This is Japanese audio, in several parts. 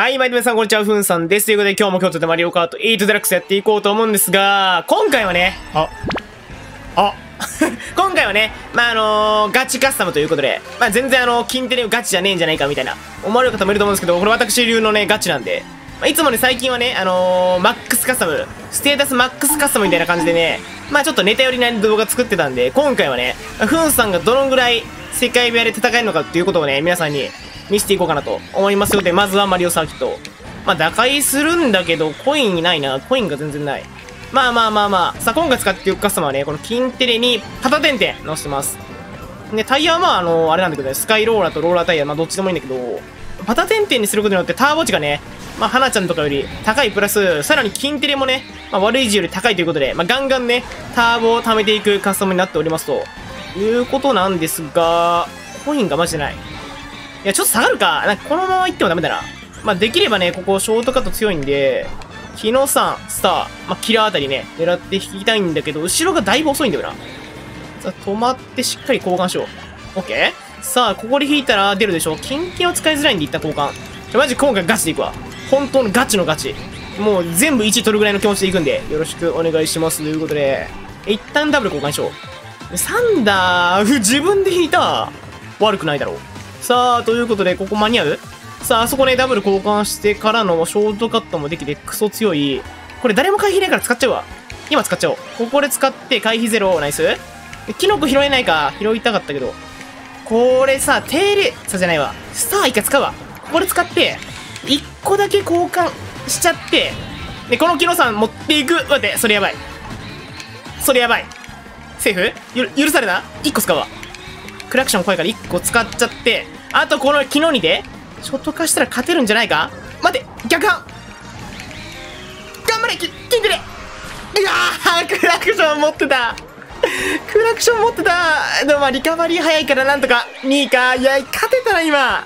はい、毎度皆さん、こんにちは、ふんさんです。ということで、今日も今日とてマリオカート8デラックスやっていこうと思うんですが、今回はね、あ、あ、今回はね、まあ、あのー、ガチカスタムということで、まあ、全然あの、近手でガチじゃねえんじゃないかみたいな、思われる方もいると思うんですけど、これ私流のね、ガチなんで、まあ、いつもね、最近はね、あのー、マックスカスタム、ステータスマックスカスタムみたいな感じでね、まあ、ちょっとネタ寄りな動画作ってたんで、今回はね、ふんさんがどのぐらい世界部屋で戦えるのかっていうことをね、皆さんに見せていこうかなと思いますので、まずはマリオサーキット。まあ、打開するんだけど、コインないな。コインが全然ない。まあまあまあまあ。さあ、今回使っていくカスタマーはね、この金テレにパタテンテン乗せてます。で、タイヤはまあ、あの、あれなんだけどね、スカイローラーとローラータイヤ、まあ、どっちでもいいんだけど、パタテンテンにすることによってターボ値がね、まあ、花ちゃんとかより高いプラス、さらに金テレもね、まあ、悪い字より高いということで、まあ、ガンガンね、ターボを貯めていくカスタムになっておりますと、いうことなんですが、コインがマジでない。いや、ちょっと下がるか。なんかこのまま行ってもダメだな。まあ、できればね、ここショートカット強いんで、日野さん、スター、まあ、キラーあたりね、狙って引きたいんだけど、後ろがだいぶ遅いんだよな。さあ、止まってしっかり交換しよう。オッケー？さあ、ここで引いたら出るでしょ。金券を使いづらいんで一旦交換。じゃ、マジ今回ガチでいくわ。本当のガチのガチ。もう全部1取るぐらいの気持ちでいくんで、よろしくお願いします。ということで、一旦ダブル交換しよう。サンダー、自分で引いた悪くないだろう。さあ、ということで、ここ間に合う？さあ、あそこね、ダブル交換してからのショートカットもできてクソ強い。これ誰も回避ないから使っちゃうわ。今使っちゃおう。ここで使って回避ゼロ、ナイス。キノコ拾えないか。拾いたかったけど。これさ、手入れ、さじゃないわ。スター一回使うわ。ここで使って、一個だけ交換しちゃって、で、このキノさん持っていく。待って、それやばい。それやばい。セーフ？ゆ許された？一個使うわ。クラクション怖いから1個使っちゃって、あとこの昨日にで、ショット化したら勝てるんじゃないか？待って逆反頑張れキンテレ。いやークラクション持ってた。クラクション持ってた。でもまあリカバリー早いからなんとか。2位かいや勝てたな今。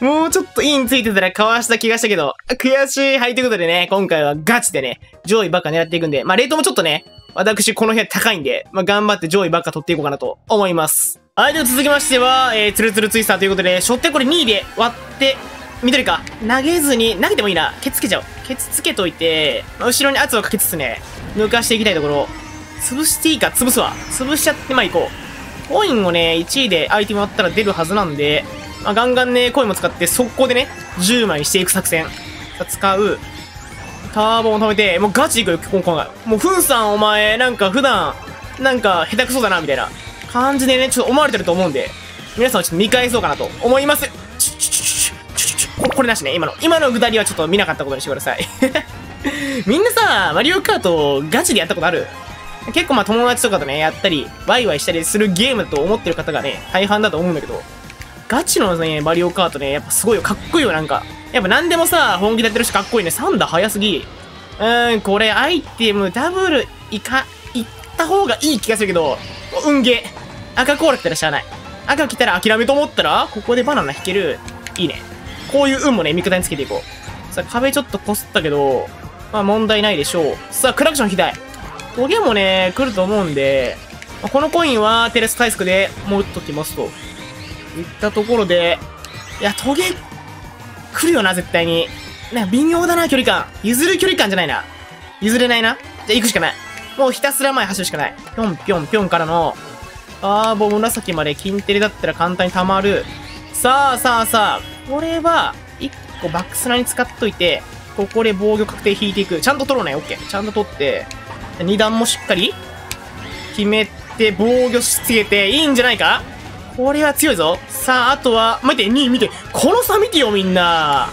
もうちょっとインついてたらかわした気がしたけど、悔しい。はい、ということでね、今回はガチでね、上位ばっか狙っていくんで、まあ、レートもちょっとね、私この部屋高いんで、まあ、頑張って上位ばっか取っていこうかなと思います。はい、では続きましては、えー、ツルツルツイスターということで、しょってこれ2位で割って、緑か？投げずに、投げてもいいな。ケツつけちゃおう。ケツつけといて、後ろに圧をかけつつね、抜かしていきたいところ。潰していいか？潰すわ。潰しちゃって、まあ、いこう。コインをね、1位でアイテム割ったら出るはずなんで、まあ、ガンガンね、コインも使って速攻でね、10枚していく作戦。さ、使う。ターボを止めて、もうガチでいくよ、今回。もう、ふんさんお前、なんか普段、なんか下手くそだな、みたいな。感じでね、ちょっと思われてると思うんで、皆さんちょっと見返そうかなと思います。ここれなしね、今の。今のぐだりはちょっと見なかったことにしてください。みんなさ、マリオカートガチでやったことある？結構まあ友達とかとね、やったり、ワイワイしたりするゲームだと思ってる方がね、大半だと思うんだけど、ガチのね、マリオカートね、やっぱすごいよ、かっこいいよ、なんか。やっぱ何でもさ、本気でやってるしかっこいいね。サンダー早すぎ。うーん、これアイテムダブルいか、いった方がいい気がするけど、運ゲー。赤コーラ来たらしゃあない。赤来たら諦めと思ったら、ここでバナナ引ける。いいね。こういう運もね、味方につけていこう。さあ、壁ちょっとこすったけど、まあ問題ないでしょう。さあ、クラクション引きたい。トゲもね、来ると思うんで、まあ、このコインはテレスタイスクでもう打っときますと。いったところで、いや、トゲ、来るよな、絶対に。な微妙だな、距離感。譲る距離感じゃないな。譲れないな。じゃあ行くしかない。もうひたすら前走るしかない。ぴょんぴょんぴょんからの、あー、もう紫まで金テレだったら簡単に溜まる。さあさあさあ、これは、1個バックスラに使っといて、ここで防御確定引いていく。ちゃんと取ろうね、オッケー。ちゃんと取って、2段もしっかり決めて、防御しつけて、いいんじゃないか？これは強いぞ。さあ、あとは、待って、2位見て。この差見てよ、みんな。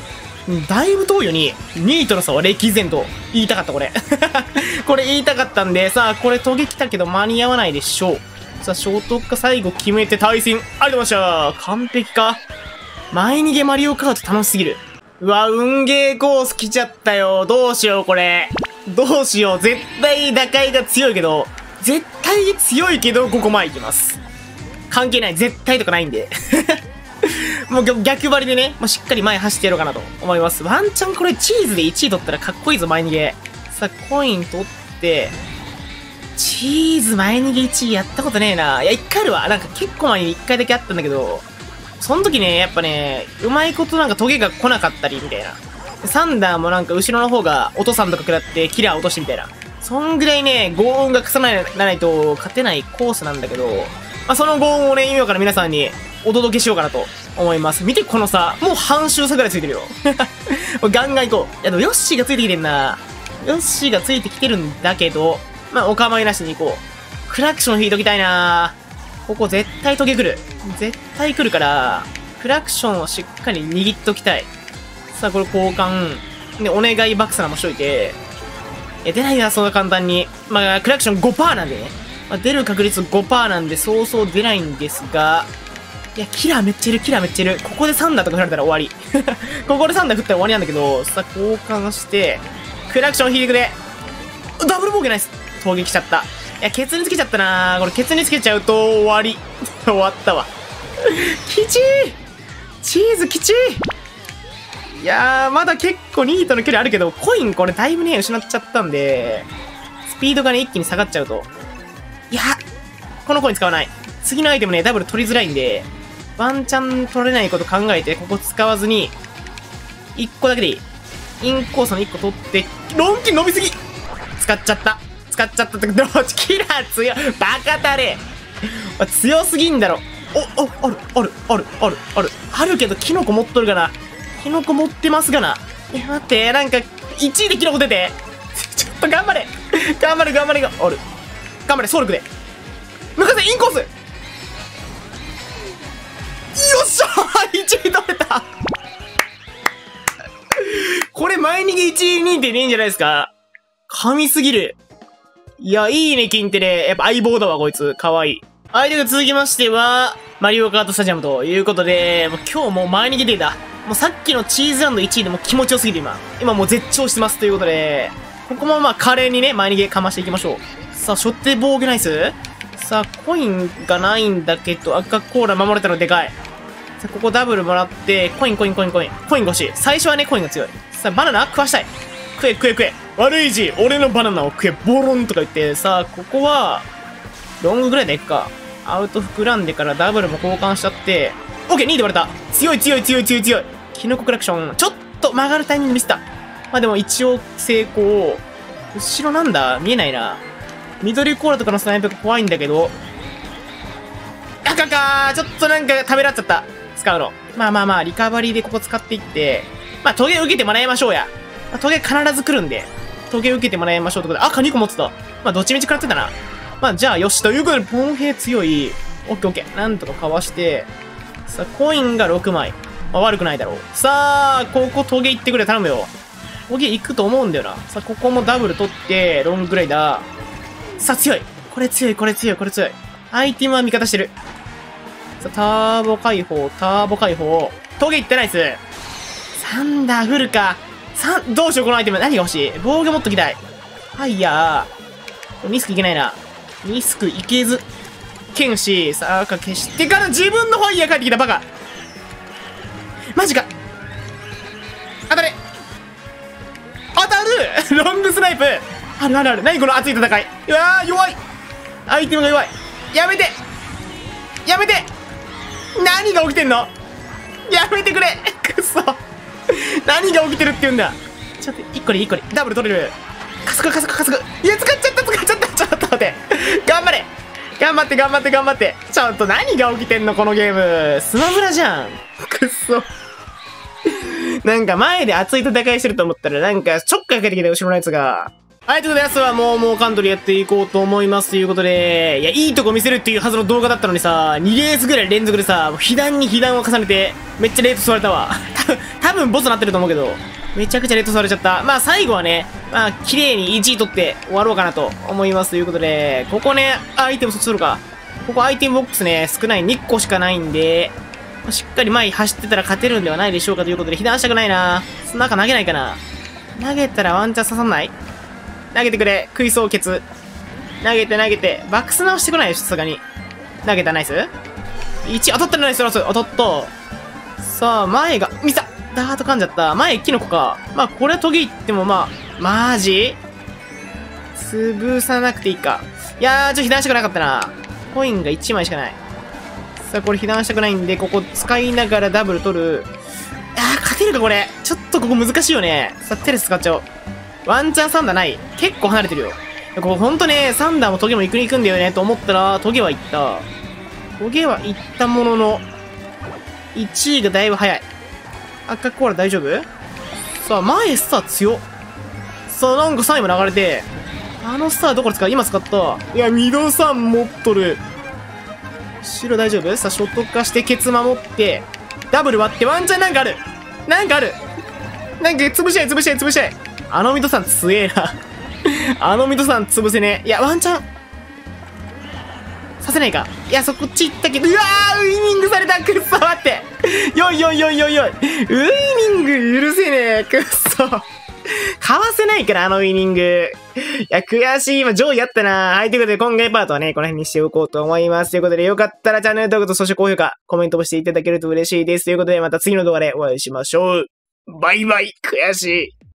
だいぶ遠いよ、2位。2位との差は歴然と言いたかった、これ。これ言いたかったんで、さあ、これトゲ来たけど間に合わないでしょう。さあ、ショートか最後決めて対戦。ありがとうございました完璧か？前逃げマリオカート楽しすぎる。うわ、運ゲーコース来ちゃったよ。どうしよう、これ。どうしよう。絶対打開が強いけど、絶対強いけど、ここ前行きます。関係ない。絶対とかないんで。もう逆張りでね、もうしっかり前走ってやろうかなと思います。ワンチャンこれチーズで1位取ったらかっこいいぞ、前逃げ。さあ、コイン取って、チーズ前逃げ1位やったことねえな。いや、1回あるわ。なんか結構前に1回だけあったんだけど、その時ね、やっぱね、うまいことなんかトゲが来なかったりみたいな。サンダーもなんか後ろの方がお父さんとか食らってキラー落としてみたいな。そんぐらいね、轟音が重ならないと勝てないコースなんだけど、まあ、その轟音をね、今から皆さんにお届けしようかなと思います。見てこのさ、もう半周差ぐらいついてるよ。ガンガン行こう。いや、でもヨッシーがついてきてんな。ヨッシーがついてきてるんだけど、まあ、お構いなしに行こう。クラクション引いときたいなここ絶対トゲ来る。絶対来るから、クラクションをしっかり握っときたい。さあ、これ交換。で、お願いバックスナーもしといて、や、出ないな、そんな簡単に。まあ、クラクション5%なんでね。まあ、出る確率5%なんで、そうそう出ないんですが、いや、キラーめっちゃいる、キラーめっちゃいる。ここでサンダーとか振られたら終わり。ここでサンダー振ったら終わりなんだけど、さあ、交換して、クラクション引いてくれ。ダブル防御ナイス。攻撃しちゃった。いや、ケツにつけちゃったなこれケツにつけちゃうと終わり。終わったわ。きちーチーズきちーいやー、まだ結構2位との距離あるけど、コインこれだいぶね、失っちゃったんで、スピードがね、一気に下がっちゃうと。いや、このコイン使わない。次のアイテムね、ダブル取りづらいんで、ワンチャン取れないこと考えて、ここ使わずに、1個だけでいい。インコースの1個取って、ロンキ伸びすぎ使っちゃった。使っちゃったって、キラー強い。バカタレ強すぎんだろ。お、お、ある、ある、ある、ある、ある。あるけど、キノコ持っとるかな。キノコ持ってますがな。え、待って、なんか、1位でキノコ出て。ちょっと頑張れ。頑張れ、頑張れ、が、ある。頑張れ、ソルクで。向かせ、インコースよっしゃ !1 位取れたこれ、前逃げ1位認定でいいんじゃないですか神すぎる。いや、いいね、キンテレ。やっぱ相棒だわ、こいつ。かわいい。はい、では続きましては、マリオカートスタジアムということで、もう今日もう前に出ていた。もうさっきのチーズランド1位でも気持ちよすぎて今。今もう絶頂してますということで、ここもまあ華麗にね、前にゲかましていきましょう。さあ、初手防御ナイスさあ、コインがないんだけど、赤コーラ守れたのでかい。さあ、ここダブルもらって、コインコインコインコイン。コイン欲しい。最初はね、コインが強い。さあ、バナナ食わしたい。食え食え食え。悪い字、俺のバナナを食え、ボロンとか言って、さあ、ここは、ロングぐらいでいくか。アウト膨らんでからダブルも交換しちゃって、オッケー !2 で割れた強い強い強い強い強いキノコクラクション、ちょっと曲がるタイミングミスった。まあでも一応成功。後ろなんだ？見えないな。緑コーラとかのスナイプが怖いんだけど。赤かちょっとなんか食べらっちゃった。使うの。まあまあまあ、リカバリーでここ使っていって、まあ、トゲ受けてもらいましょうや。まあ、トゲ必ず来るんで、トゲ受けてもらいましょうってことで、赤2個持ってた。まあ、どっちみち食らってたな。まあ、じゃあ、よし。ということで、ポンヘ強い。オッケーオッケー。なんとかかわして、さあ、コインが6枚。まあ、悪くないだろう。さあ、ここトゲ行ってくれ、頼むよ。トゲ行くと思うんだよな。さあ、ここもダブル取って、ロンググライダー。さあ、強い。これ強い、これ強い、これ強い。アイテムは味方してる。さあ、ターボ解放、ターボ解放。トゲ行ってないっす。サンダーフルか。さん、どうしよう、このアイテム。何が欲しい？防御持っときたい。ファイヤー。ミスクいけないな。ミスクいけず。剣士、さあ、赤消してから自分のファイヤー帰ってきた。バカ。マジか。当たれ。当たる。ロングスナイプ。あるあるある。何この熱い戦い。うわー弱い。アイテムが弱い。やめて。やめて。何が起きてんの。やめてくれ。くそ。何が起きてるって言うんだ？ちょっと1個で1個で。ダブル取れる。カスクカスクカスクいや使っちゃった使っちゃったちょっと待って。頑張れ。頑張って頑張って頑張って。ちょっと何が起きてんのこのゲーム。スマブラじゃん。くっそ。なんか前で熱い戦いしてると思ったら、なんかちょっかいかけてきた後ろのやつが。はい、ということで、やつはもう、もうカントリーやっていこうと思いますということで、いや、いいとこ見せるっていうはずの動画だったのにさ、2レースぐらい連続でさ、もう被弾に被弾を重ねて、めっちゃレートされたわ。多分、多分ボスなってると思うけど、めちゃくちゃレートされちゃった。まあ最後はね、まあ綺麗に1位取って終わろうかなと思いますということで、ここね、アイテムそっち取るか。ここアイテムボックスね、少ない2個しかないんで、しっかり前走ってたら勝てるんではないでしょうかということで、被弾したくないなその中投げないかな投げたらワンチャン刺さない？投げてくれ。食いそうケツ。投げて投げて。バックス直してこないよ、さすがに。投げたナイス ?1 当たったナイスラス。当たった。さあ、前が、見たダート噛んじゃった。前、キノコか。まあ、これはトゲいってもまあ、マジ？潰さなくていいか。いやー、ちょっと被弾したくなかったな。コインが1枚しかない。さあ、これ被弾したくないんで、ここ使いながらダブル取る。あー、勝てるかこれ。ちょっとここ難しいよね。さあ、テレス使っちゃおう。ワンチャンサンダーない。結構離れてるよ。ここほんとね、サンダーもトゲも行くに行くんだよね、と思ったら、トゲは行った。トゲは行ったものの、1位がだいぶ早い。赤コーラ大丈夫？さあ、前スター強。さあ、なんか3位も流れて、あのスターどこ使う今使った。いや、ミドさん持っとる。白大丈夫？さあ、ショット化してケツ守って、ダブル割ってワンチャンなんかあるなんかあるなんか潰し合い潰し合い潰し合いあのミドさん強えなあのミドさん潰せねえ。いや、ワンチャン。させないか。いや、そこっち行ったけど、うわーウイニングされたくっそ待ってよいよいよいよいよいウイニング許せねえくっそかわせないから、あのウイニング。いや、悔しい。今、上位あったな。はい、ということで、今回パートはね、この辺にしておこうと思います。ということで、よかったらチャンネル登録と、そして高評価、コメントもしていただけると嬉しいです。ということで、また次の動画でお会いしましょう。バイバイ。悔しい。